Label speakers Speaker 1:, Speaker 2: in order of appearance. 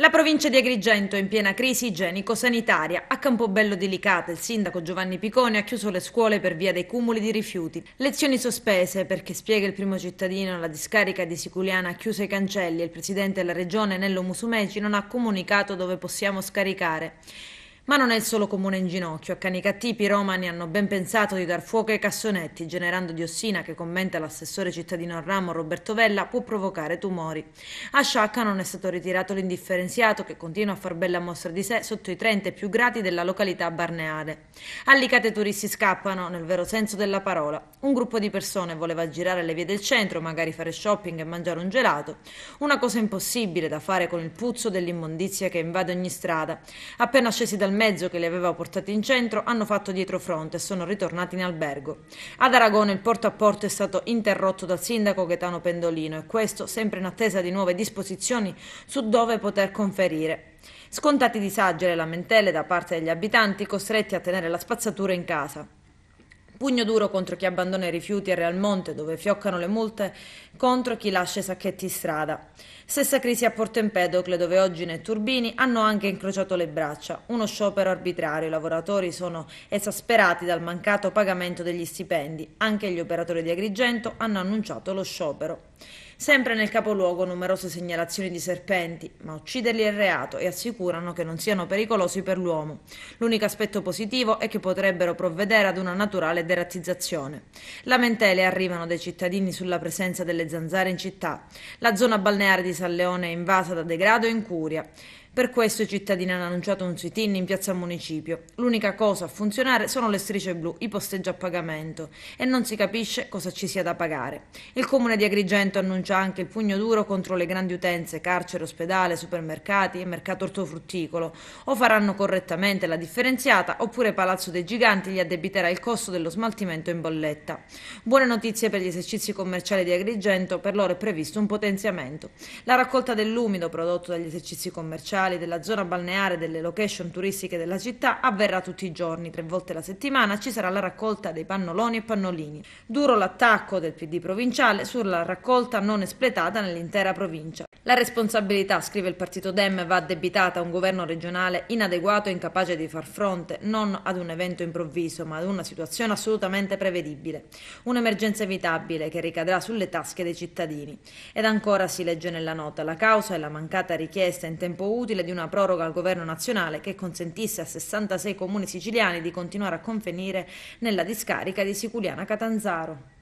Speaker 1: La provincia di Agrigento è in piena crisi igienico-sanitaria. A Campobello di Licata il sindaco Giovanni Piconi ha chiuso le scuole per via dei cumuli di rifiuti. Lezioni sospese perché, spiega il primo cittadino, la discarica di Siculiana ha chiuso i cancelli e il presidente della regione Nello Musumeci non ha comunicato dove possiamo scaricare. Ma non è il solo comune in ginocchio. A Canicattipi i romani hanno ben pensato di dar fuoco ai cassonetti, generando diossina che, commenta l'assessore cittadino al ramo Roberto Vella, può provocare tumori. A Sciacca non è stato ritirato l'indifferenziato che continua a far bella mostra di sé sotto i 30 più gradi della località barneale. Allicate turisti scappano, nel vero senso della parola. Un gruppo di persone voleva girare le vie del centro, magari fare shopping e mangiare un gelato. Una cosa impossibile da fare con il puzzo dell'immondizia che invade ogni strada. Appena scesi dal mezzo che li aveva portati in centro hanno fatto dietro fronte e sono ritornati in albergo. Ad Aragone il porto a porto è stato interrotto dal sindaco Gaetano Pendolino e questo sempre in attesa di nuove disposizioni su dove poter conferire. Scontati disagi e lamentele da parte degli abitanti costretti a tenere la spazzatura in casa. Pugno duro contro chi abbandona i rifiuti a Realmonte, dove fioccano le multe, contro chi lascia i sacchetti in strada. Stessa crisi a Porto Empedocle, dove oggi nei turbini hanno anche incrociato le braccia. Uno sciopero arbitrario. I lavoratori sono esasperati dal mancato pagamento degli stipendi. Anche gli operatori di Agrigento hanno annunciato lo sciopero. Sempre nel capoluogo numerose segnalazioni di serpenti, ma ucciderli è reato e assicurano che non siano pericolosi per l'uomo. L'unico aspetto positivo è che potrebbero provvedere ad una naturale derattizzazione. Lamentele arrivano dai cittadini sulla presenza delle zanzare in città. La zona balneare di San Leone è invasa da degrado e incuria. Per questo i cittadini hanno annunciato un sit-in in piazza Municipio. L'unica cosa a funzionare sono le strisce blu, i posteggi a pagamento e non si capisce cosa ci sia da pagare. Il comune di Agrigento annuncia anche il pugno duro contro le grandi utenze, carcere, ospedale, supermercati e mercato ortofrutticolo. O faranno correttamente la differenziata oppure Palazzo dei Giganti gli addebiterà il costo dello smaltimento in bolletta. Buone notizie per gli esercizi commerciali di Agrigento, per loro è previsto un potenziamento. La raccolta dell'umido prodotto dagli esercizi commerciali commerciali della zona balneare e delle location turistiche della città avverrà tutti i giorni, tre volte alla settimana ci sarà la raccolta dei pannoloni e pannolini. Duro l'attacco del PD provinciale sulla raccolta non espletata nell'intera provincia. La responsabilità, scrive il partito Dem, va addebitata a un governo regionale inadeguato e incapace di far fronte non ad un evento improvviso, ma ad una situazione assolutamente prevedibile. Un'emergenza evitabile che ricadrà sulle tasche dei cittadini. Ed ancora si legge nella nota, la causa è la mancata richiesta in tempo utile di una proroga al governo nazionale che consentisse a 66 comuni siciliani di continuare a convenire nella discarica di Siculiana Catanzaro.